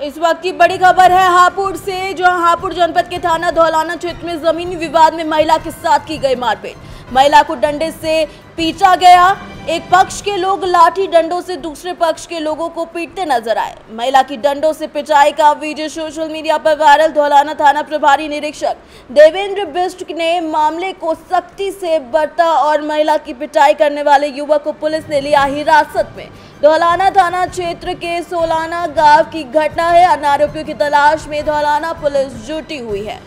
इस वक्त की बड़ी खबर है हापुड़ से जो हापुड़ जनपद के थाना धौलाना क्षेत्र में जमीनी विवाद में महिला के साथ की गई मारपीट। महिला को डंडे से पीटा गया। एक पक्ष के लोग लाठी डंडों से दूसरे पक्ष के लोगों को पीटते नज़र आए। महिला की डंडों से पिटाई का वीडियो सोशल मीडिया पर वायरल। धौलाना थाना प्रभारी निरीक्षक देवेंद्र बिस्ट ने मामले को सख्ती से बरता और महिला की पिटाई करने वाले युवक को पुलिस ने लिया हिरासत में। धौलाना थाना क्षेत्र के सोलाना गाँव की घटना है। अन्य आरोपियों की तलाश में धौलाना पुलिस जुटी हुई है।